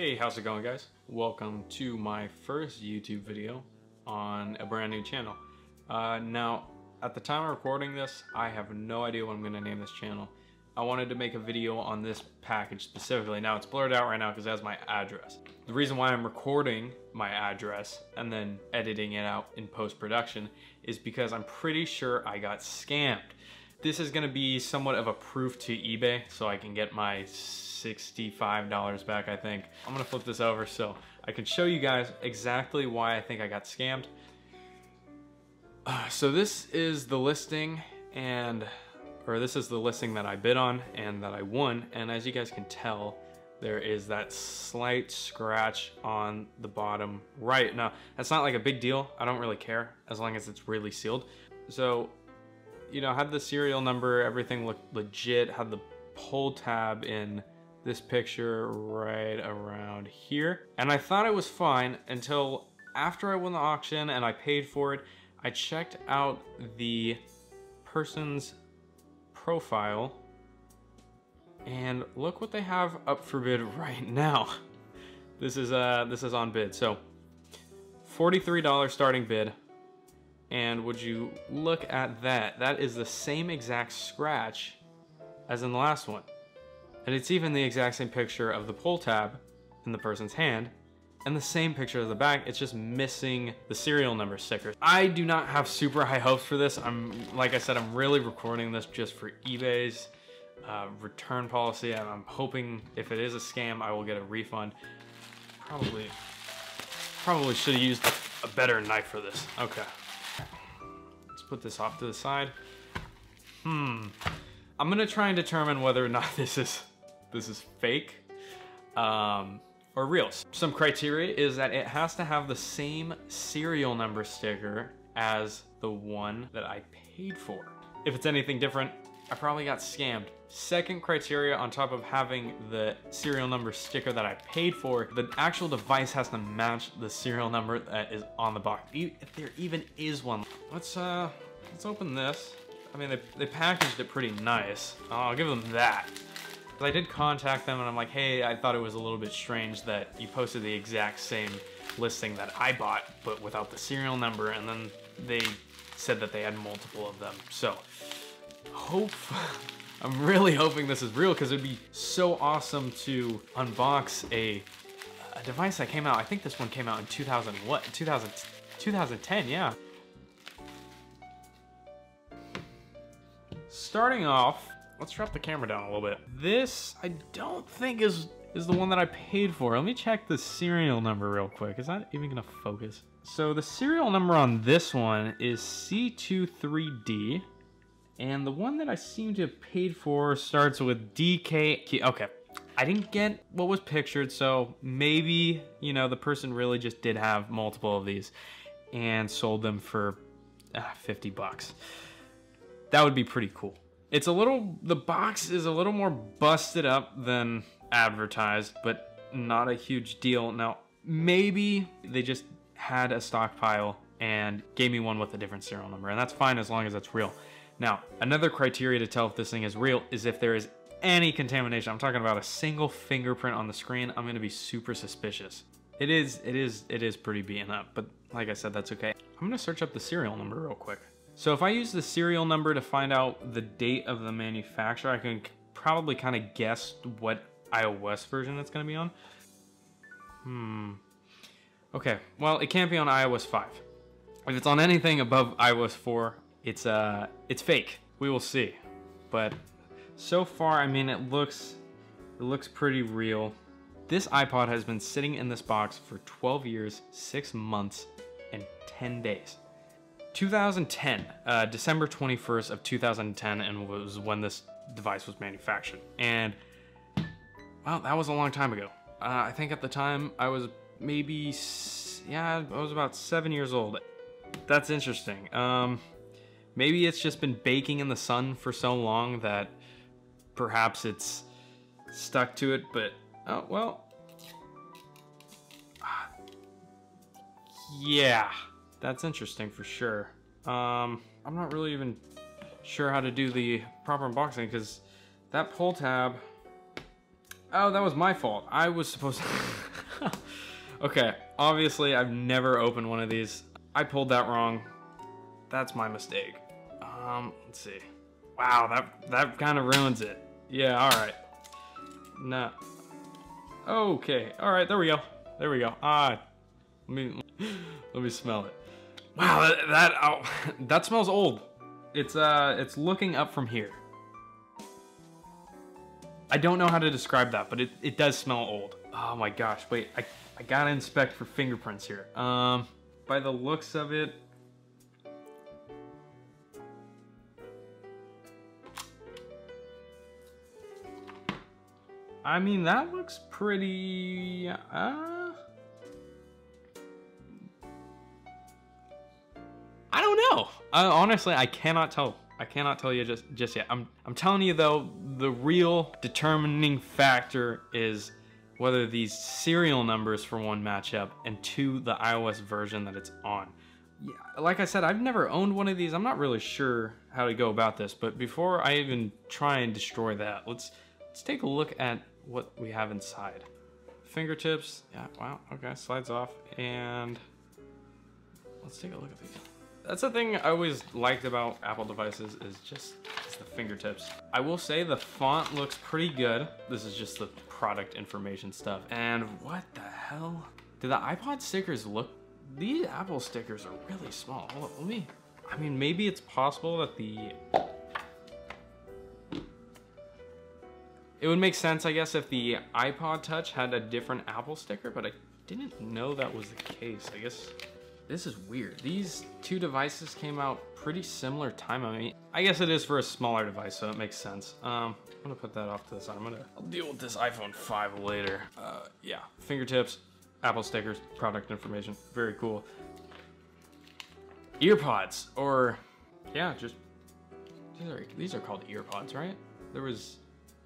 Hey, how's it going guys? Welcome to my first YouTube video on a brand new channel. Uh, now, at the time of recording this, I have no idea what I'm going to name this channel. I wanted to make a video on this package specifically. Now, it's blurred out right now because it has my address. The reason why I'm recording my address and then editing it out in post-production is because I'm pretty sure I got scammed. This is going to be somewhat of a proof to eBay so I can get my $65 back, I think. I'm gonna flip this over so I can show you guys exactly why I think I got scammed. Uh, so this is the listing and, or this is the listing that I bid on and that I won. And as you guys can tell, there is that slight scratch on the bottom right. Now, that's not like a big deal. I don't really care as long as it's really sealed. So, you know, had the serial number, everything looked legit, had the pull tab in this picture right around here. And I thought it was fine until after I won the auction and I paid for it, I checked out the person's profile and look what they have up for bid right now. This is uh this is on bid. So $43 starting bid. And would you look at that? That is the same exact scratch as in the last one. And it's even the exact same picture of the pull tab in the person's hand and the same picture of the back, it's just missing the serial number sticker. I do not have super high hopes for this. I'm, like I said, I'm really recording this just for eBay's uh, return policy. And I'm hoping if it is a scam, I will get a refund. Probably, probably should have used a better knife for this. Okay. Let's put this off to the side. Hmm. I'm gonna try and determine whether or not this is this is fake um, or real. Some criteria is that it has to have the same serial number sticker as the one that I paid for. If it's anything different, I probably got scammed. Second criteria on top of having the serial number sticker that I paid for, the actual device has to match the serial number that is on the box. If there even is one. Let's uh, let's open this. I mean, they, they packaged it pretty nice. I'll give them that. I did contact them and I'm like, hey, I thought it was a little bit strange that you posted the exact same listing that I bought, but without the serial number. And then they said that they had multiple of them. So hope, I'm really hoping this is real because it'd be so awesome to unbox a, a device that came out. I think this one came out in 2000, what, 2000, 2010, yeah. Starting off, let's drop the camera down a little bit. This, I don't think is is the one that I paid for. Let me check the serial number real quick. Is that even gonna focus? So the serial number on this one is C23D. And the one that I seem to have paid for starts with DK. Okay, I didn't get what was pictured, so maybe, you know, the person really just did have multiple of these and sold them for uh, 50 bucks. That would be pretty cool. It's a little, the box is a little more busted up than advertised, but not a huge deal. Now, maybe they just had a stockpile and gave me one with a different serial number, and that's fine as long as it's real. Now, another criteria to tell if this thing is real is if there is any contamination. I'm talking about a single fingerprint on the screen. I'm gonna be super suspicious. It is, it is, it is pretty beaten up, but like I said, that's okay. I'm gonna search up the serial number real quick. So if I use the serial number to find out the date of the manufacturer, I can probably kind of guess what iOS version it's going to be on. Hmm. Okay, well, it can't be on iOS 5. If it's on anything above iOS 4, it's uh, it's fake. We will see. But so far, I mean, it looks, it looks pretty real. This iPod has been sitting in this box for 12 years, 6 months, and 10 days. 2010, uh, December 21st of 2010, and was when this device was manufactured. And well, that was a long time ago. Uh, I think at the time I was maybe, yeah, I was about seven years old. That's interesting. Um, maybe it's just been baking in the sun for so long that perhaps it's stuck to it, but, oh, well. Yeah. That's interesting for sure. Um, I'm not really even sure how to do the proper unboxing because that pull tab, oh, that was my fault. I was supposed to, okay, obviously I've never opened one of these. I pulled that wrong. That's my mistake. Um, let's see. Wow, that that kind of ruins it. Yeah, all right. No. Okay, all right, there we go. There we go. Ah, let me let me smell it. Wow, that that, oh, that smells old. It's uh, it's looking up from here. I don't know how to describe that, but it, it does smell old. Oh my gosh, wait, I, I gotta inspect for fingerprints here. Um, by the looks of it, I mean, that looks pretty, uh, Uh, honestly, I cannot tell. I cannot tell you just just yet. I'm I'm telling you though, the real determining factor is whether these serial numbers for one match up and two the iOS version that it's on. Yeah, like I said, I've never owned one of these. I'm not really sure how to go about this, but before I even try and destroy that, let's let's take a look at what we have inside. Fingertips, yeah, wow, okay, slides off, and let's take a look at these. That's the thing I always liked about Apple devices is just the fingertips. I will say the font looks pretty good. This is just the product information stuff. And what the hell? Do the iPod stickers look, these Apple stickers are really small. Hold up, let me, I mean, maybe it's possible that the, it would make sense, I guess, if the iPod Touch had a different Apple sticker, but I didn't know that was the case. I guess this is weird. These two devices came out pretty similar time. I mean, I guess it is for a smaller device, so it makes sense. Um, I'm gonna put that off to the side. I'm gonna, I'll deal with this iPhone 5 later. Uh, yeah, fingertips, Apple stickers, product information, very cool. Earpods, or, yeah, just, these are, these are called earpods, right? There was,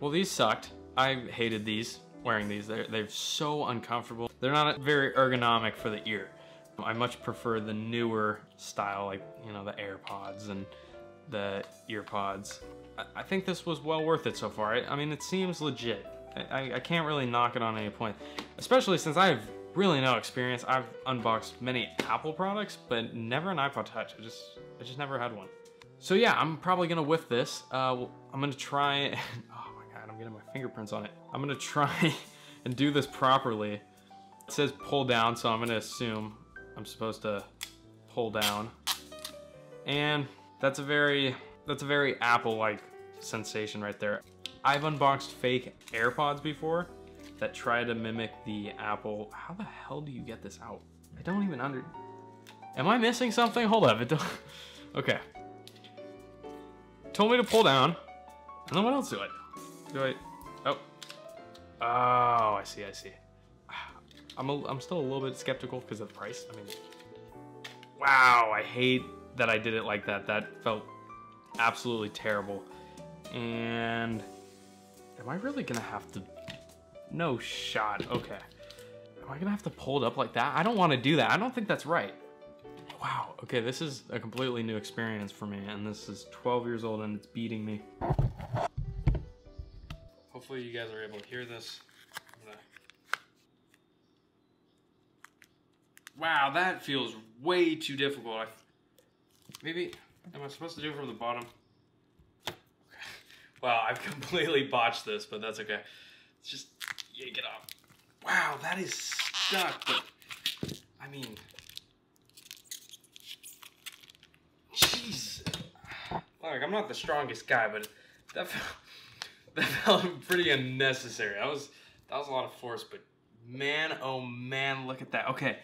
well, these sucked. I hated these, wearing these. They're, they're so uncomfortable. They're not very ergonomic for the ear. I much prefer the newer style, like, you know, the AirPods and the EarPods. I, I think this was well worth it so far. I, I mean, it seems legit. I, I, can't really knock it on any point, especially since I have really no experience. I've unboxed many Apple products, but never an iPod Touch. I just, I just never had one. So yeah, I'm probably gonna whiff this. Uh, I'm gonna try, oh my God, I'm getting my fingerprints on it. I'm gonna try and do this properly. It says pull down, so I'm gonna assume I'm supposed to pull down. And that's a very, that's a very Apple-like sensation right there. I've unboxed fake AirPods before that try to mimic the Apple. How the hell do you get this out? I don't even under, am I missing something? Hold up, it don't, okay. Told me to pull down, and then what else do I do? I, oh, oh, I see, I see. I'm, a, I'm still a little bit skeptical because of the price. I mean, wow, I hate that I did it like that. That felt absolutely terrible. And am I really gonna have to, no shot, okay. Am I gonna have to pull it up like that? I don't wanna do that. I don't think that's right. Wow, okay, this is a completely new experience for me and this is 12 years old and it's beating me. Hopefully you guys are able to hear this. Wow, that feels way too difficult. I, maybe, am I supposed to do it from the bottom? Okay. Wow, I've completely botched this, but that's okay. Just yank it off. Wow, that is stuck, but, I mean, jeez. Like, I'm not the strongest guy, but that felt, that felt pretty unnecessary. That was, that was a lot of force, but man, oh man, look at that. Okay.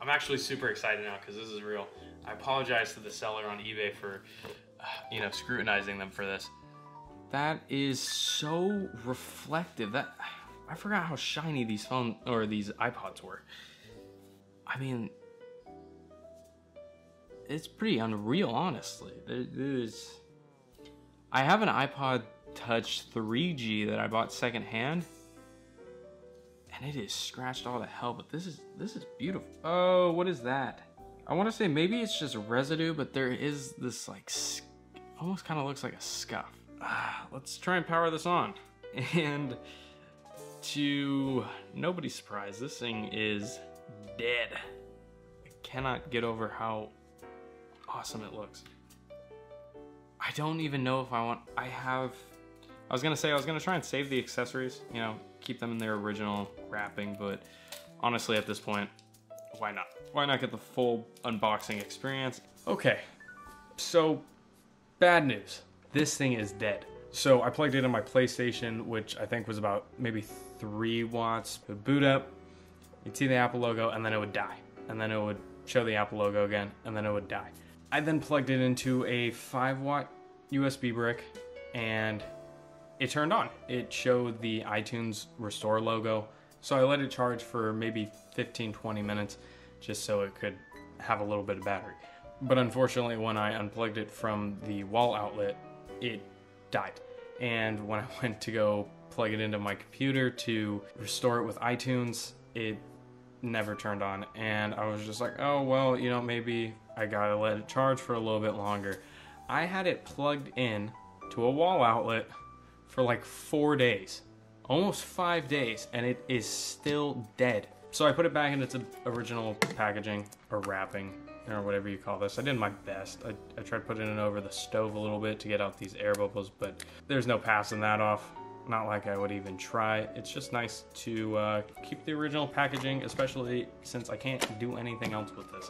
I'm actually super excited now because this is real. I apologize to the seller on eBay for, you know, scrutinizing them for this. That is so reflective. That I forgot how shiny these phone or these iPods were. I mean, it's pretty unreal, honestly. There's, I have an iPod Touch 3G that I bought secondhand and it is scratched all to hell, but this is this is beautiful. Oh, what is that? I want to say maybe it's just residue, but there is this like, almost kind of looks like a scuff. Ah, let's try and power this on. And to nobody's surprise, this thing is dead. I cannot get over how awesome it looks. I don't even know if I want, I have, I was gonna say I was gonna try and save the accessories, you know, keep them in their original wrapping, but honestly at this point, why not? Why not get the full unboxing experience? Okay, so bad news. This thing is dead. So I plugged it in my PlayStation, which I think was about maybe three watts. It would boot up, you'd see the Apple logo, and then it would die. And then it would show the Apple logo again, and then it would die. I then plugged it into a 5 watt USB brick, and it turned on. It showed the iTunes Restore logo. So I let it charge for maybe 15 20 minutes just so it could have a little bit of battery. But unfortunately, when I unplugged it from the wall outlet, it died. And when I went to go plug it into my computer to restore it with iTunes, it never turned on. And I was just like, oh, well, you know, maybe I gotta let it charge for a little bit longer. I had it plugged in to a wall outlet for like four days, almost five days, and it is still dead. So I put it back in its original packaging or wrapping or whatever you call this. I did my best. I, I tried putting it over the stove a little bit to get out these air bubbles, but there's no passing that off. Not like I would even try. It's just nice to uh, keep the original packaging, especially since I can't do anything else with this.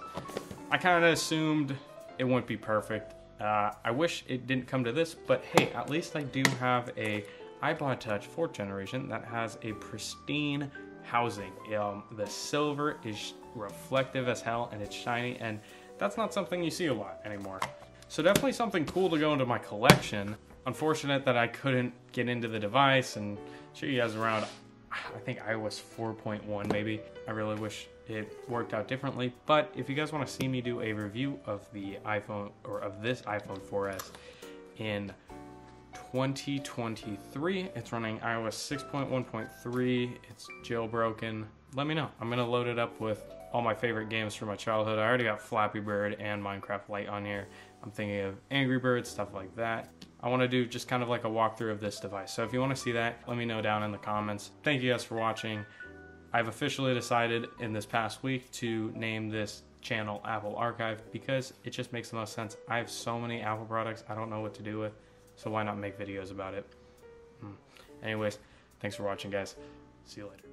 I kind of assumed it wouldn't be perfect. Uh, I wish it didn't come to this, but hey, at least I do have a iPod Touch 4th generation that has a pristine housing. Um, the silver is reflective as hell and it's shiny and that's not something you see a lot anymore. So definitely something cool to go into my collection. Unfortunate that I couldn't get into the device and show you guys around. I think iOS 4.1 maybe. I really wish it worked out differently. But if you guys want to see me do a review of the iPhone or of this iPhone 4S in 2023, it's running iOS 6.1.3. It's jailbroken. Let me know. I'm gonna load it up with all my favorite games from my childhood. I already got Flappy Bird and Minecraft Lite on here. I'm thinking of Angry Birds, stuff like that. I want to do just kind of like a walkthrough of this device. So if you want to see that, let me know down in the comments. Thank you guys for watching. I've officially decided in this past week to name this channel Apple Archive because it just makes the most sense. I have so many Apple products I don't know what to do with, so why not make videos about it? Hmm. Anyways, thanks for watching guys. See you later.